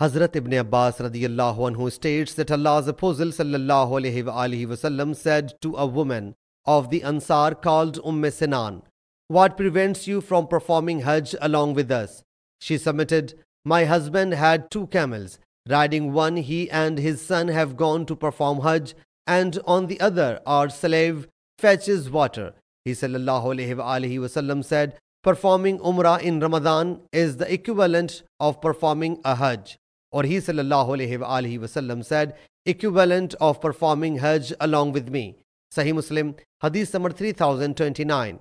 Hazrat Ibn Abbas radiallahu anhu states that Allah's Apostle sallallahu alayhi wasallam said to a woman of the Ansar called Umm Sinan, What prevents you from performing Hajj along with us? She submitted, My husband had two camels. Riding one, he and his son have gone to perform Hajj, and on the other, our slave fetches water. He sallallahu alayhi wasallam said, Performing Umrah in Ramadan is the equivalent of performing a Hajj. Or he wasallam said, equivalent of performing Hajj along with me. Sahih Muslim, Hadith number 3029.